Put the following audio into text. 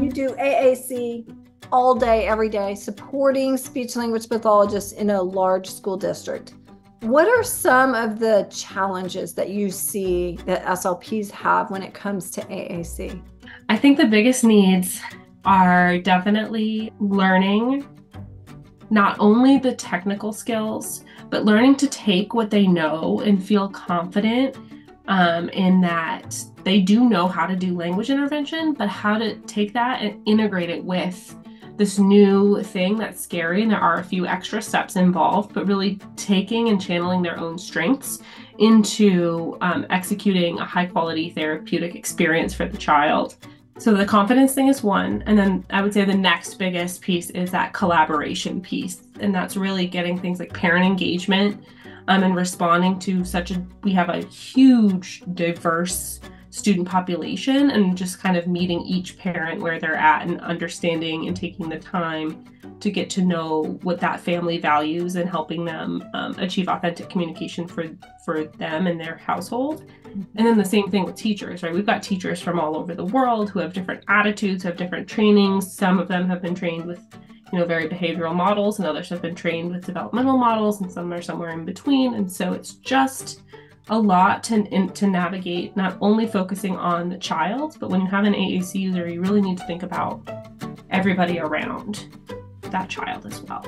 You do AAC all day, every day, supporting speech language pathologists in a large school district. What are some of the challenges that you see that SLPs have when it comes to AAC? I think the biggest needs are definitely learning not only the technical skills, but learning to take what they know and feel confident um, in that they do know how to do language intervention, but how to take that and integrate it with this new thing that's scary and there are a few extra steps involved but really taking and channeling their own strengths into um, executing a high quality therapeutic experience for the child. So the confidence thing is one and then i would say the next biggest piece is that collaboration piece and that's really getting things like parent engagement um, and responding to such a we have a huge diverse student population and just kind of meeting each parent where they're at and understanding and taking the time to get to know what that family values and helping them um, achieve authentic communication for for them and their household. And then the same thing with teachers right? We've got teachers from all over the world who have different attitudes have different trainings. Some of them have been trained with you know very behavioral models and others have been trained with developmental models and some are somewhere in between and so it's just a lot to, to navigate, not only focusing on the child, but when you have an AAC user, you really need to think about everybody around that child as well.